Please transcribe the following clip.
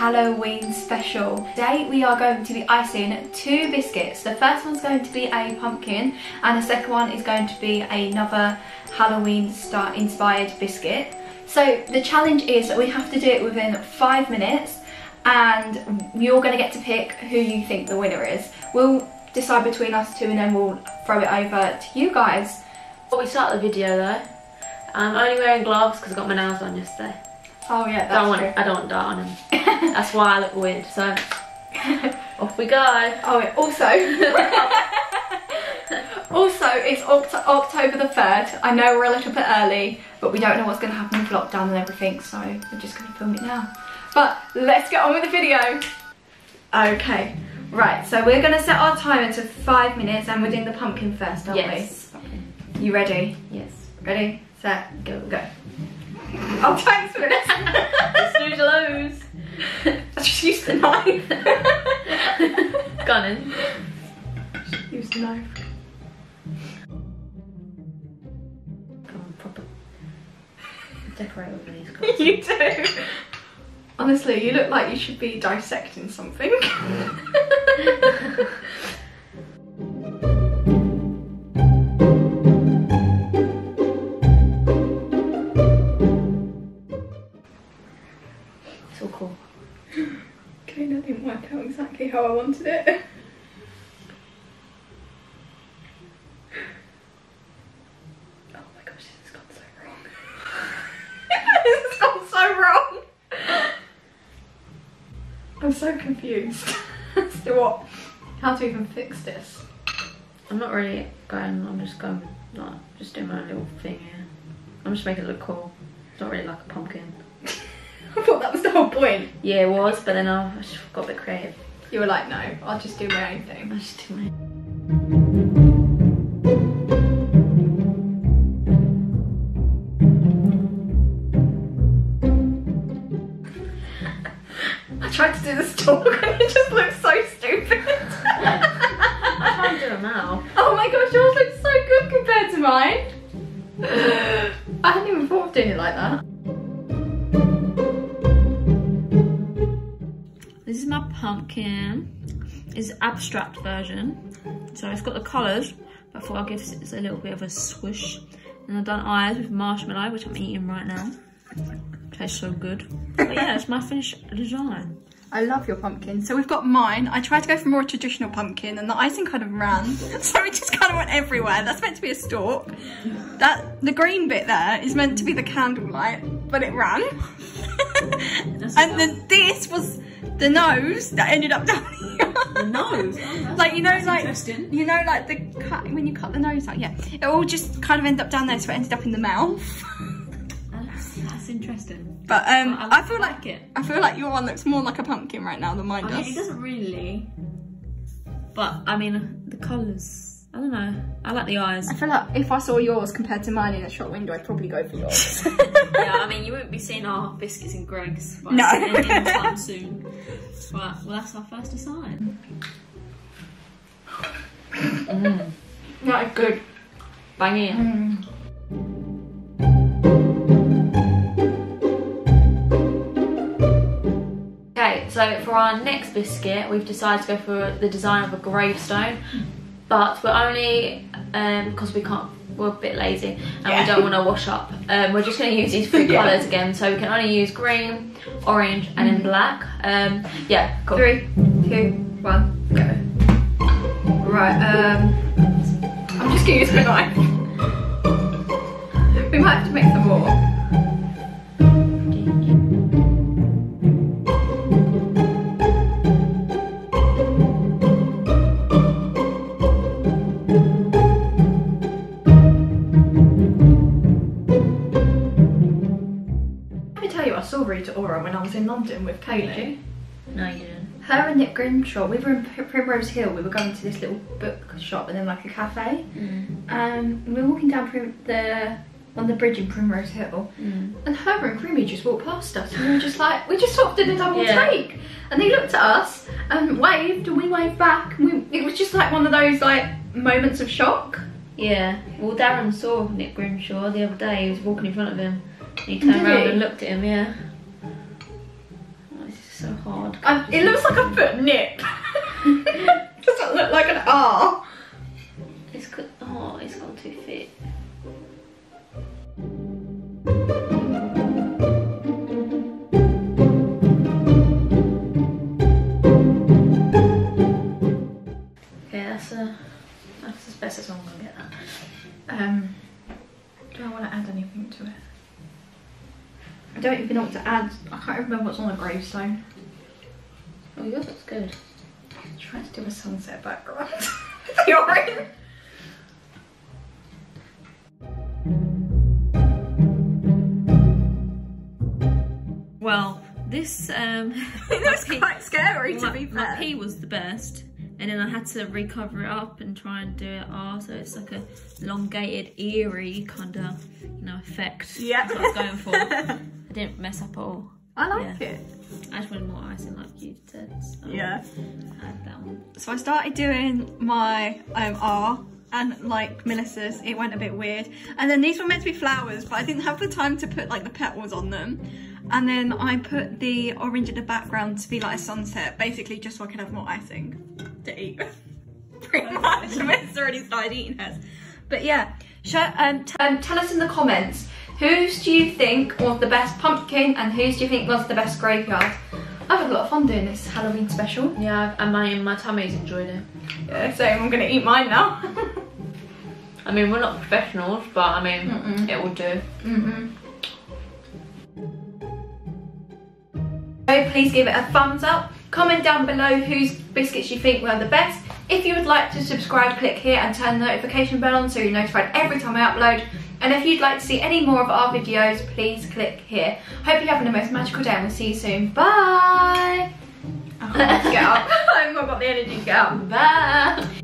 Halloween special. Today we are going to be icing two biscuits. The first one's going to be a pumpkin and the second one is going to be another Halloween star inspired biscuit. So the challenge is that we have to do it within five minutes and you're going to get to pick who you think the winner is. We'll decide between us two and then we'll throw it over to you guys. Before we start the video though, I'm only wearing gloves because I got my nails done yesterday. Oh yeah, that's don't want, true. I don't want dirt on him. that's why I look weird. So off we go. Oh, also, also it's Oct October the 3rd. I know we're a little bit early, but we don't know what's going to happen with lockdown and everything, so we're just going to film it now. But let's get on with the video. Okay, right, so we're going to set our timer to five minutes and we're doing the pumpkin first, aren't Yes. we? You ready? Yes. Ready, set, go, go. Oh, thanks for this. Snooze lows. I just used the knife. Gunning. Use the knife. Come on, proper. Decorate with these colours. You do. Honestly, you look like you should be dissecting something. All cool. okay, that didn't work out exactly how I wanted it. Oh so so. I'm so confused as to what, how to even fix this. I'm not really going, I'm just going, like, just doing my little thing here. I'm just making it look cool. It's not really like a pumpkin. the whole point. Yeah, it was, but then I just got the bit creative. You were like, no, I'll just do my own thing. I just do my... I tried to do this talk and it just looks so stupid. I can't do it now. oh my gosh, yours looks so good compared to mine. I hadn't even thought of doing it like that. Pumpkin. is abstract version. So it's got the colours, but I thought I'll give it a little bit of a swish. And I've done eyes with marshmallow, which I'm eating right now. Tastes so good. But yeah, it's my finished design. I love your pumpkin. So we've got mine. I tried to go for more traditional pumpkin and the icing kind of ran. So it just kind of went everywhere. That's meant to be a stalk. That The green bit there is meant to be the candlelight, but it ran. and then this was the nose that ended up down here. The nose. Oh, like you know like you know like the cut when you cut the nose out yeah it all just kind of ended up down there so it ended up in the mouth That's, that's interesting. but um I I, like- feel I like like it. I feel like your one looks more like a pumpkin right now than mine I does mean, it doesn't really. But I mean, the colours. I don't know. I like the eyes. I feel like if I saw yours compared to mine in a shop window I'd probably go for yours yeah, I mean, you won't be seeing our biscuits and Greggs by No. any- anytime soon. But well, that's our first design. Mm. that is good Bang in. Okay, so for our next biscuit, we've decided to go for the design of a gravestone, but we're only because we can't. We're a bit lazy and Yeah. we don't want to wash up. Um, we're just going to use these three Yeah. colours again, so we can only use green, orange, and then black. Um, yeah, cool. three two one go right um I'm just gonna use my knife Ora when I was in London with Kaylee. No, you didn't. Her and Nick Grimshaw, we were in Primrose Hill. We were going to this little book shop and then like a cafe. Um, we were walking down Prim- the on the bridge in Primrose Hill, Mm. and her and Grimmy just walked past us, and we were just like, we just sort of did a double Yeah. take, and they looked at us and waved, and we waved back. And we, it was just like one of those like moments of shock. Yeah. Well, Darren saw Nick Grimshaw the other day. He was walking in front of him. He turned Did around he? and looked at him. Yeah. Hard. Um, it looks like a foot nip. Does it look like an R? It's got, oh, it's gone too thick. Okay, that's a that's as best as I'm gonna get that. Um, do I want to add anything to it? I don't even know what to add. I can't remember what's on the gravestone. Oh, yours looks good. I'm trying to do a sunset background. the orange. Well, this um, my pee- quite scary to my, be my fair. pee was the best, and then I had to recover it up and try and do it R, so it's like a elongated, eerie kind of, you know, effect. Yeah. That's what I was going for. I didn't mess up at all. I like Yeah. it. I just wanted more icing, like you said. So Yeah. I had that one. So I started doing my um, R and like Melyssa's, it went a bit weird. And then these were meant to be flowers, but I didn't have the time to put like the petals on them. And then I put the orange in the background to be like a sunset, basically just so I could have more icing to eat. Pretty much. Melissa already started eating hers. But yeah, um, um, tell us in the comments, whose do you think was the best pumpkin and whose do you think was the best graveyard? I've had a lot of fun doing this Halloween special. Yeah, and my my tummy's enjoyed it. Yeah, so I'm gonna eat mine now. I mean, we're not professionals, but I mean, Mm-mm. it will do. Mm-hmm. So please give it a thumbs up. Comment down below whose biscuits you think were the best. If you would like to subscribe, click here and turn the notification bell on so you're notified every time I upload. And if you'd like to see any more of our videos, please click here. Hope you're having the most magical day and we'll see you soon. Bye! I can't get up. I've not got the energy to get up. Bye!